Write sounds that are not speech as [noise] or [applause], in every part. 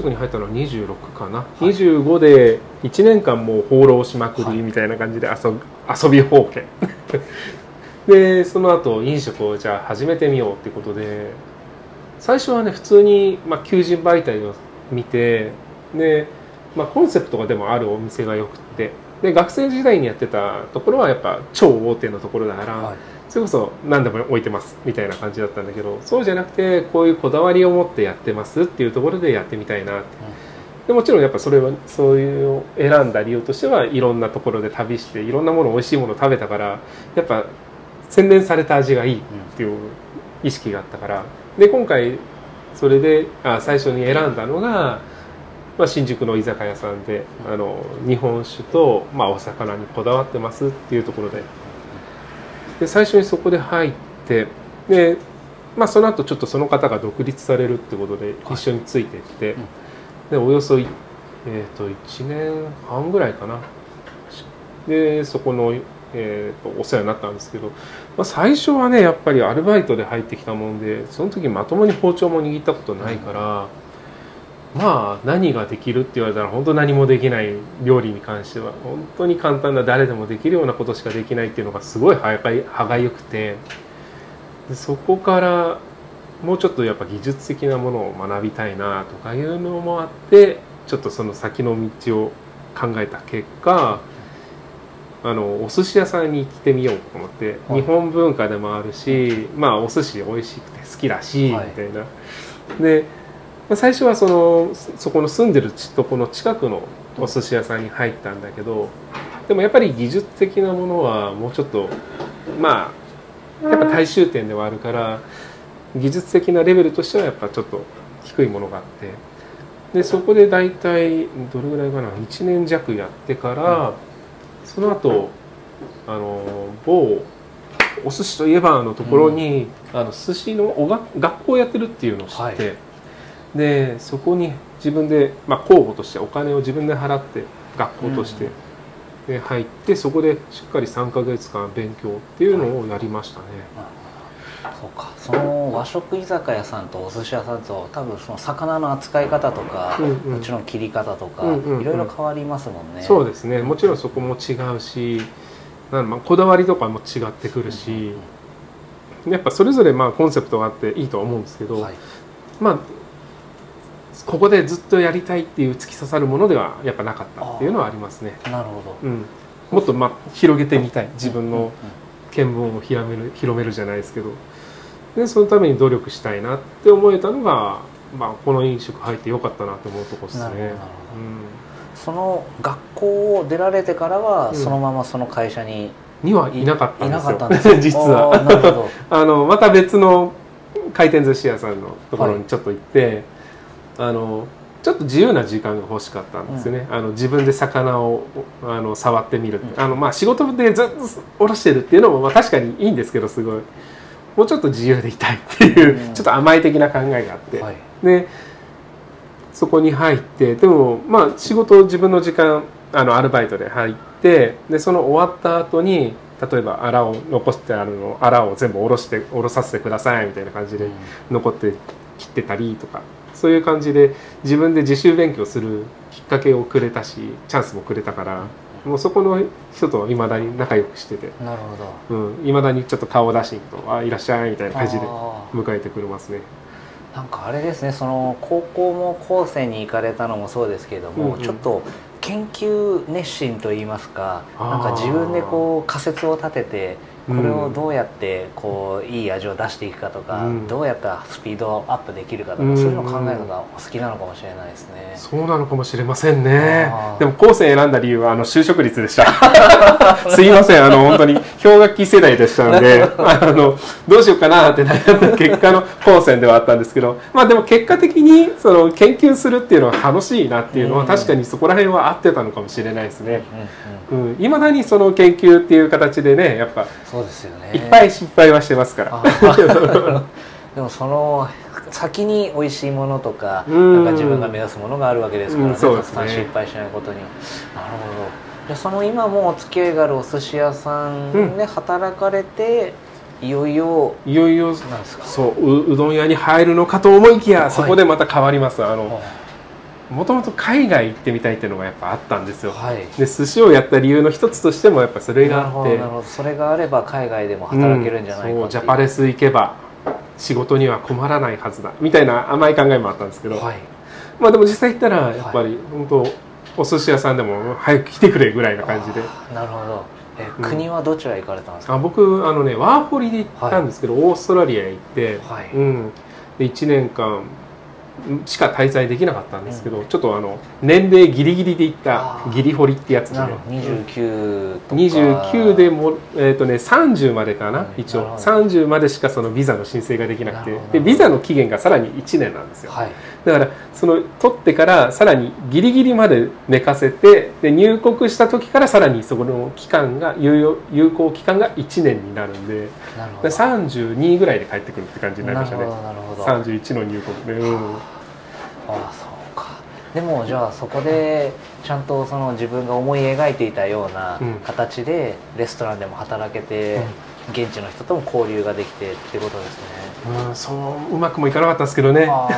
食に入ったのは26かな、はい、25で1年間もう放浪しまくりみたいな感じで遊, [laughs] 遊び放棄。[laughs] でその後飲食をじゃあ始めてみようってことで最初はね普通に、まあ、求人媒体を見てで、まあ、コンセプトがでもあるお店がよくってで学生時代にやってたところはやっぱ超大手のところだから、はい、それこそ何でも置いてますみたいな感じだったんだけどそうじゃなくてこういうこだわりを持ってやってますっていうところでやってみたいなって。でもちろんやっぱそれはそういう選んだ理由としてはいろんなところで旅していろんなもの美味しいものを食べたからやっぱ洗練された味がいいっていう意識があったからで今回それであ最初に選んだのが、まあ、新宿の居酒屋さんであの日本酒と、まあ、お魚にこだわってますっていうところでで最初にそこで入ってで、まあ、その後ちょっとその方が独立されるってことで一緒についていって、でおよそ、えーと、と1年半ぐらいかなでそこの、えーと、お世話になったんですけど、まあ、最初はねやっぱりアルバイトで入ってきたもんでその時まともに包丁も握ったことないから。まあ何ができるって言われたら本当何もできない料理に関しては本当に簡単な誰でもできるようなことしかできないっていうのがすごい歯がゆくて。でそこからもうちょっとやっぱ技術的なものを学びたいなとかいうのもあってちょっとその先の道を考えた結果あのお寿司屋さんに行ってみようと思って、はい、日本文化でもあるしまあお寿司美味しくて好きだし、はい、みたいな。で最初はそのそこの住んでるとこの近くのお寿司屋さんに入ったんだけどでもやっぱり技術的なものはもうちょっとまあやっぱ大衆店ではあるから技術的なレベルとしてはやっぱちょっと低いものがあってでそこで大体どれぐらいかな？1年弱やってからその後あの某お寿司といえばのところに、あの寿司のおが学校をやってるっていうのを知って。はいでそこに自分で、まあ、候補としてお金を自分で払って学校として、で入ってそこでしっかり3か月間勉強っていうのをやりましたね。はい、そうか。その和食居酒屋さんとお寿司屋さんと多分その魚の扱い方とか、うんうん、もちろん切り方とか、うんうんうん、いろいろ変わりますもんね。そうですね。もちろんそこも違うしなんまあこだわりとかも違ってくるし、うんうん、やっぱそれぞれまあコンセプトがあっていいとは思うんですけど、はい、まあここでずっとやりたいっていう突き刺さるものではやっぱなかったっていうのはありますね。なるほど、うん、もっとまあ広げてみたい。自分の見聞を広める広めるじゃないですけど。でそのために努力したいなって思えたのが、まあ、この飲食入ってよかったなと思うとこですね。うん。その学校を出られてからはそのままその会社に、にはいなかったんですよ。[laughs] 実は。[laughs] あのまた別の回転寿司屋さんのところにちょっと行って、はいあのちょっと自由な時間が欲しかったんですよね、うん、あの自分で魚をあの触ってみる、うん、あのまあ仕事でずっとおろしてるっていうのもまあ確かにいいんですけどすごい。もうちょっと自由でいたいっていう、うん、ちょっと甘い的な考えがあって、はい、でそこに入ってでもまあ仕事自分の時間あのアルバイトで入ってでその終わった後に例えばあらを残してあるのあらを全部下ろして下ろさせてくださいみたいな感じで残って切ってたりとかそういう感じで自分で自習勉強するきっかけをくれたしチャンスもくれたからもうそこの人といまだに仲良くしてて。なるほど。いま、うん、だにちょっと顔を出しに行くと「あいらっしゃい」みたいな感じで迎えてくれますね。なんかあれですねその高校も高専に行かれたのもそうですけれども、うんうん、ちょっと研究熱心といいますかなんか自分でこう仮説を立ててこれをどうやってこういい味を出していくかとか、うん、どうやったらスピードアップできるかとか、うん、そういうのを考えるのがお好きなのかもしれないですね。そうなのかもしれませんね。でも高専選んだ理由はあの就職率でした。[laughs] すいませんあの本当に氷河期世代でしたのであのどうしようかなって悩んだ結果の高専ではあったんですけどまあでも結果的にその研究するっていうのは楽しいなっていうのは確かにそこら辺は合ってたのかもしれないですね。いま、うん、だにその研究っていう形でねやっぱそうですよね。いっぱい失敗はしてますから。[laughs] でもその先に美味しいものとかなんか自分が目指すものがあるわけですからね,、たくさん失敗しないことに。なるほど。でその今もお付き合いがあるお寿司屋さんで働かれて、いよいよいよいよなんですか？そううどん屋に入るのかと思いきや、はい、そこでまた変わります。あのもともと海外行ってみたいっていうのがやっぱあったんですよ、はい。で寿司をやった理由の一つとしてもやっぱそれがあって。それがあれば海外でも働けるんじゃないかう、うんそうジャパレス行けば仕事には困らないはずだみたいな甘い考えもあったんですけど、はい。まあでも実際行ったらやっぱり本当お寿司屋さんでも早く来てくれぐらいな感じで。なるほど。え、うん。国はどちら行かれたんですか？あ僕あのねワーホリで行ったんですけど、オーストラリアへ行って、はい。うん、で1年間しか滞在できなかったんですけど、ちょっとあの年齢ギリギリで行ったギリホリってやつで、なるほど。29とか。29でも、えーとね、30までかな、うん一応。なるほど。30までしかそのビザの申請ができなくて。でビザの期限がさらに1年なんですよ。はい。だからその取ってからさらにギリギリまで寝かせてで入国した時からさらにそこの期間が有用有効期間が1年になるんで。でなるほど。32ぐらいで帰ってくるって感じになりましたね。なるほどなるほど。31の入国で、うん、ああそうか。でもじゃあそこでちゃんとその自分が思い描いていたようなうん。形でレストランでも働けて、現地の人とも交流ができてってことですね。うん、そううまくもいかなかったですけどね。あ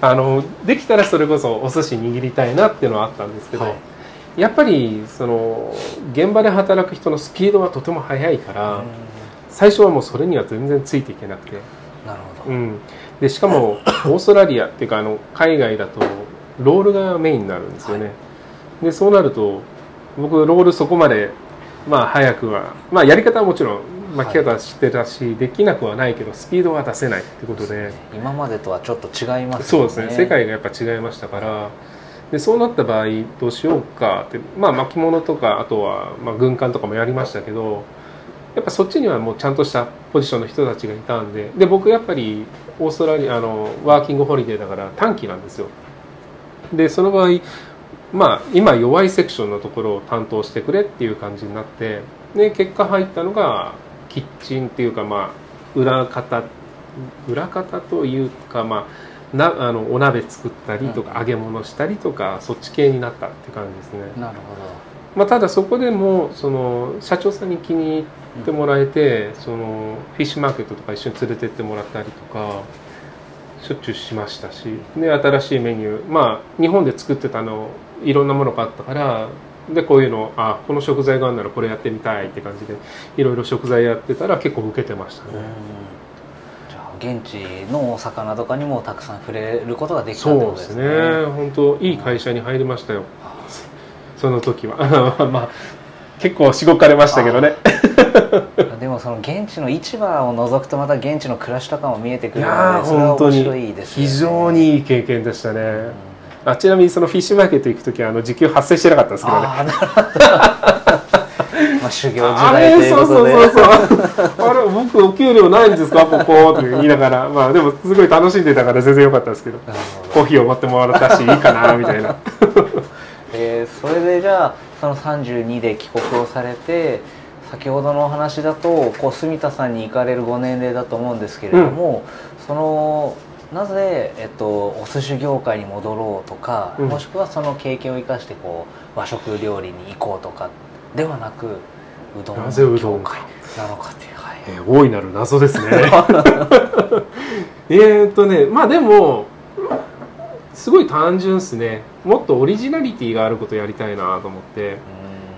[laughs] あのできたらそれこそお寿司握りたいなっていうのはあったんですけど、はい。やっぱりその現場で働く人のスピードはとても速いから、最初はもうそれには全然ついていけなくて、なるほど、うん、でしかもオーストラリアっていうかあの海外だとロールがメインになるんですよね、でそうなると僕ロールそこまでまあ早くはまあやり方はもちろん巻き方してたし、できなくはないけどスピードは出せないってことで。今までとはちょっと違いますそうよですね。世界がやっぱ違いましたから。でそうなった場合どうしようかってまあ巻物とかあとはまあ軍艦とかもやりましたけどやっぱそっちにはもうちゃんとしたポジションの人たちがいたんでで僕やっぱりオーストラリアあのワーキングホリデーだから短期なんですよ。でその場合まあ今弱いセクションのところを担当してくれっていう感じになってで結果入ったのがキッチンっていうかまあ裏方裏方というかまあなあのお鍋作ったりとかうん。揚げ物したりとかそっち系になったって感じですね、なるほまあ、ただそこでもその社長さんに気に入ってもらえて、そのフィッシュマーケットとか一緒に連れてってもらったりとかしょっちゅうしましたし。で新しいメニュー。まあ日本で作ってたのいろんなものがあったからでこういうのあこの食材があるならこれやってみたいって感じでいろいろ食材やってたら結構受けてましたね、現地のお魚とかにもたくさん触れることができたってそうでことですすね。ね本当いい会社に入りましたよその時は。[laughs] まあ結構しごかれましたけどね。でもその現地の市場を除くとまた現地の暮らしとかも見えてくいるのでそれは本当面白いにですよね。非常にいい経験でしたね、うん。あちなみにそのフィッシュマーケット行く時はあの時給発生してなかったんですけどね。[laughs] まあ修行時あ代とれそうそういうことで。そうそうあれ僕お給料ないんですか？ここって言いながら。まあでもすごい楽しんでたから全然良かったですけど。コーヒーを待ってもらったしいいかなみたいなえーそれでじゃあその32で帰国をされて先ほどのお話だとこう住田さんに行かれるご年齢だと思うんですけれども、そのなぜ、えっと、お寿司業界に戻ろうとか、うん。もしくはその経験を生かしてこう和食料理に行こうとかではなくうどん業界なのかっていう、はい。えー大いなる謎ですね。[laughs] えーっとねまあでもすごい単純ですね。もっとオリジナリティがあることやりたいなと思って。うん。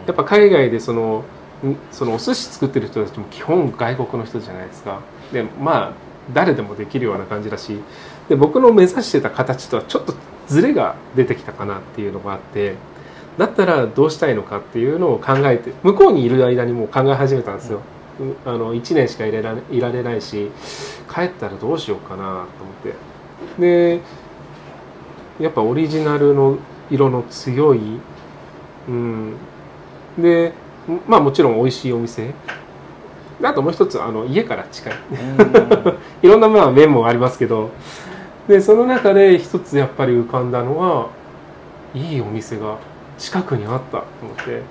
やっぱ海外でそのんそのお寿司作ってる人たちも基本外国の人じゃないですか。でまあ誰でもできるような感じだし。で僕の目指してた形とはちょっとズレが出てきたかなっていうのがあって。だったらどうしたいのかっていうのを考えて向こうにいる間にもう考え始めたんですよ、うあの1年しかいれらいられないし帰ったらどうしようかなと思って。でやっぱオリジナルの色の強い、うん、でまあもちろん美味しいお店。であともう一つあの家から近い。うん。[laughs] いろんなまあ面もありますけど。でその中で一つやっぱり浮かんだのはいいお店が近くにあったと思って。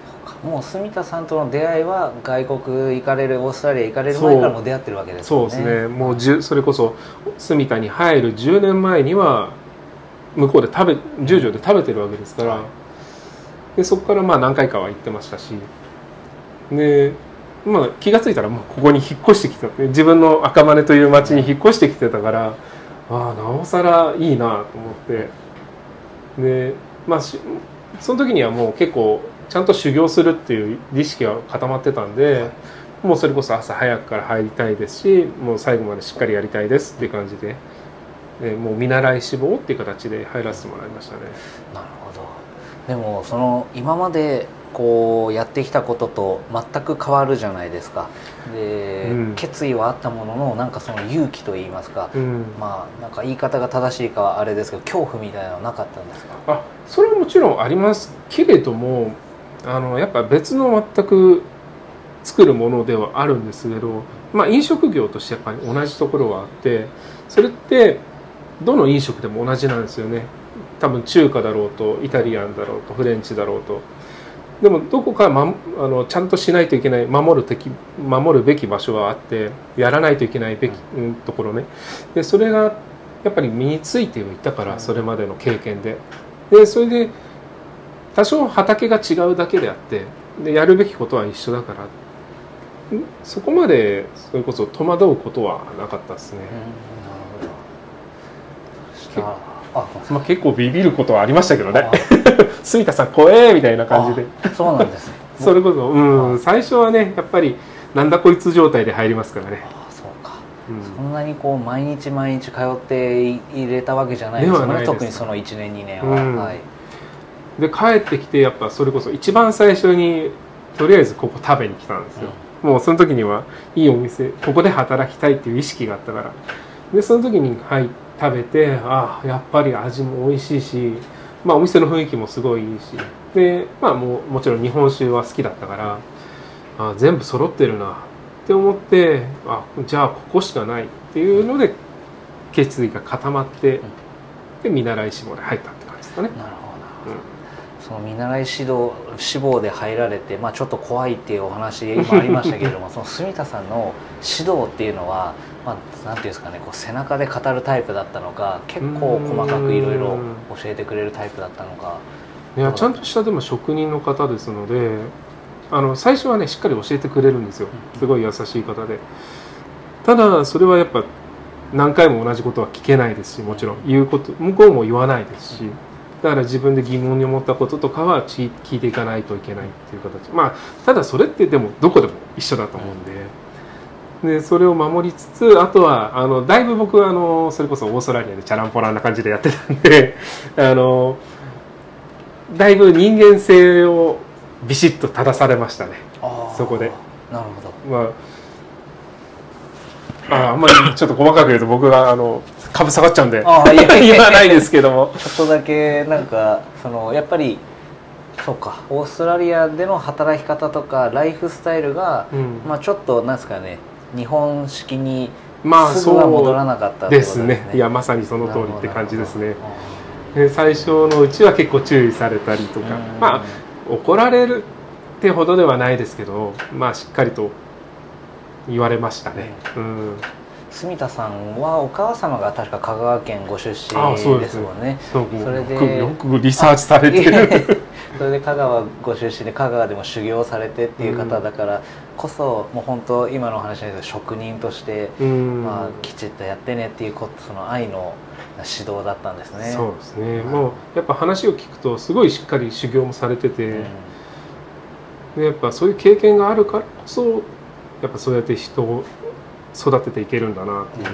もう住田さんとの出会いは外国行かれるオーストラリア行かれる前からもう出会ってるわけですそうですね。もうそれこそ住田に入る10年前には向こうで食べ十条で食べてるわけですから、でそこからまあ何回かは行ってましたし。で、まあ、気が付いたらもうここに引っ越してきた。自分の赤羽という町に引っ越してきてたからああなおさらいいなと思って。でまあその時にはもう結構ちゃんと修行するっていう意識が固まってたんで、はい、もうそれこそ朝早くから入りたいですしもう最後までしっかりやりたいですっていう感じででもう見習い志望っていう形で入らせてもらいましたね。なるほど。でもその今までこうやってきたことと全く変わるじゃないですか。で、うん、決意はあったもののなんかその勇気といいますか、うん、まあなんか言い方が正しいかはあれですけど恐怖みたいなのはなかったんですか？あそれはもちろんありますけれどもあのやっぱ別の全く作るものではあるんですけど、まあ、飲食業としてやっぱり同じところはあってそれってどの飲食でも同じなんですよね。多分中華だろうとイタリアンだろうとフレンチだろうと。でもどこか、ま、あのちゃんとしないといけない守る敵守るべき場所はあってやらないといけないべき、うん、ところね。でそれがやっぱり身についていたからそれまでの経験で。でそれで多少畑が違うだけであってでやるべきことは一緒だから。そこまでそれこそ戸惑うことはなかったですね。うん、な。るほどまあ、結構ビビることはありましたけどね。住田 [laughs] さん怖えみたいな感じで。そうなんですね。[laughs] それこそうん。最初はねやっぱりなんだこいつ状態で入りますからね。あそうか、うん、そんなにこう毎日毎日通って入れたわけじゃないですよね。特にその1年2年は、うん、はい。で帰ってきてやっぱそれこそ一番最初にとりあえずここ食べに来たんですよ、うん、もうその時にはいいお店ここで働きたいっていう意識があったから。でその時に入って食べてああやっぱり味も美味しいし、まあ、お店の雰囲気もすごいいいし。で、まあ、ももちろん日本酒は好きだったからあ全部揃ってるなって思ってあじゃあここしかないっていうので決意が固まってで見習い志望で入ったって感じですかね。その見習い指導志望で入られて、まあ、ちょっと怖いっていうお話今ありましたけれども [laughs] その住田さんの指導っていうのは、まあ、なんていうんですかねこう背中で語るタイプだったのか結構細かくいろいろ教えてくれるタイプだったのか。いやちゃんとしたでも職人の方ですのであの最初はねしっかり教えてくれるんですよ。すごい優しい方で。ただそれはやっぱ何回も同じことは聞けないですしもちろん。言うこと向こうも言わないですし。だから自分で疑問に思ったこととかは聞いていかないといけないっていう形。まあただそれってでもどこでも一緒だと思うんで。でそれを守りつつあとはあのだいぶ僕はあのそれこそオーストラリアでチャランポランな感じでやってたんで [laughs] あのだいぶ人間性をビシッと正されましたね。そこで。なるほど、まあああんまりちょっと細かく言うと僕があの株下がっちゃうんで。[laughs] 言わないですけども。ちょっとだけなんかそのやっぱりそうか。オーストラリアでの働き方とかライフスタイルが、うん、まあちょっとなんですかね。日本式にすぐは戻らなかったですね,、ですね。いやまさにその通りって感じですね。最初のうちは結構注意されたりとか。まあ怒られるってほどではないですけどまあしっかりと言われましたね。うん、住田さんはお母様が確か香川県ご出身ですもんね。それでよくリサーチされてる。それで香川ご出身で香川でも修行されてっていう方だからこそ、もう本当今の話ですけど職人として、まあ、きちっとやってねっていうことその愛の指導だったんですね。そうですね、もうやっぱ話を聞くとすごいしっかり修行もされてて、うん、でやっぱそういう経験があるからこそやっぱそうやって人を育てていけるんだなっていう、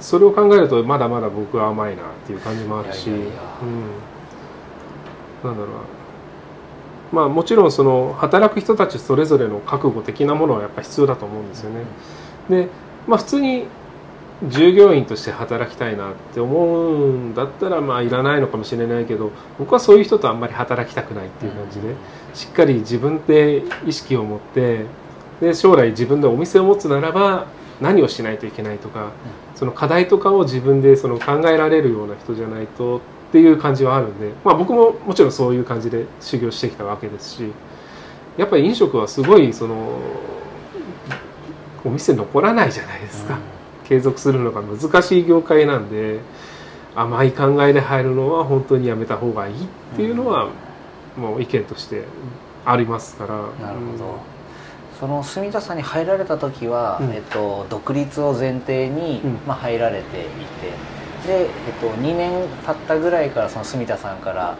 それを考えるとまだまだ僕は甘いなっていう感じもあるし、うん、なんだろうまあもちろんその働く人たちそれぞれの覚悟的なものはやっぱ必要だと思うんですよね。でまあ普通に従業員として働きたいなって思うんだったらまあいらないのかもしれないけど僕はそういう人とあんまり働きたくないっていう感じでしっかり自分で意識を持ってで将来自分でお店を持つならば何をしないといけないとか、その課題とかを自分でその考えられるような人じゃないとっていう感じはあるんで、まあ、僕ももちろんそういう感じで修行してきたわけですしやっぱり飲食はすごいそのお店残らないじゃないですか、うん、継続するのが難しい業界なんで甘い考えで入るのは本当にやめた方がいいっていうのは、もう意見としてありますから。なるほど、その住田さんに入られた時は、うん、えっと、独立を前提に、うん、まあ、入られていてで、えっと、2年経ったぐらいからその住田さんから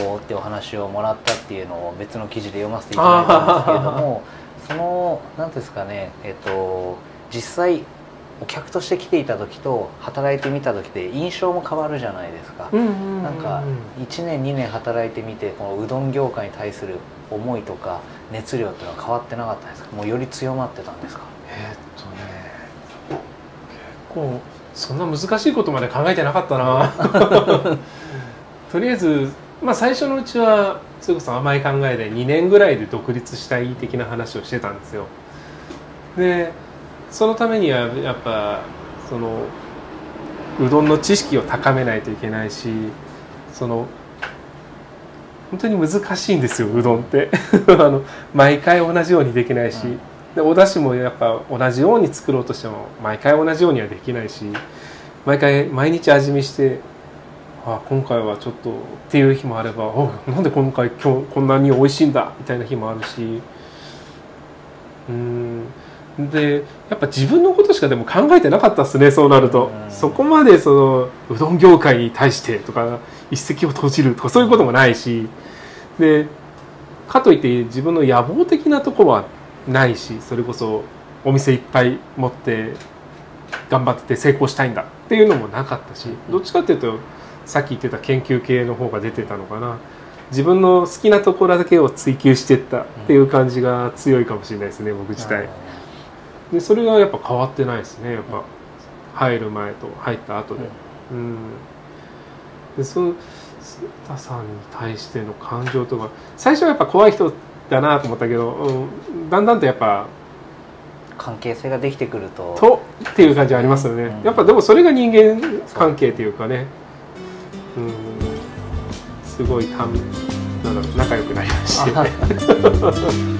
どうってお話をもらったっていうのを別の記事で読ませていただいたんですけれども [laughs] その何ですかねえっと実際お客として来ていた時と働いてみた時で印象も変わるじゃないですか、なんか1年2年働いてみてこのうどん業界に対する思いとか熱量っていうのは変わってなかったですか？もうより強まってたんですか？えー、っとね結構そんな難しいことまで考えてなかったな。[laughs] とりあえずまあ最初のうちはそれこそ甘い考えで2年ぐらいで独立したい的な話をしてたんですよ。でそのためにはやっぱそのうどんの知識を高めないといけないしその本当に難しいんですようどんって。[laughs] あの毎回同じようにできないし、でお出汁もやっぱ同じように作ろうとしても毎回同じようにはできないし毎回毎日味見してあ今回はちょっとっていう日もあればおなんで今回今日こんなに美味しいんだみたいな日もあるし。うんでやっぱ自分のことしかでも考えてなかったっすねそうなると、そこまでそのうどん業界に対してとか一石を投じるとかそういうこともないし。でかといって自分の野望的なところはないしそれこそお店いっぱい持って頑張って成功したいんだっていうのもなかったしどっちかっていうとさっき言ってた研究系の方が出てたのかな。自分の好きなところだけを追求していったっていう感じが強いかもしれないですね僕自体。でそれがやっぱ変わってないですね。やっぱ入る前と入った後で。うん、でその杉田さんに対しての感情とか最初はやっぱ怖い人だなと思ったけど、うん、だんだんとやっぱ関係性ができてくると。とっていう感じありますよね、うん、やっぱでもそれが人間関係っていうかね。うん。すごいたなんだろう仲良くなりまして [laughs]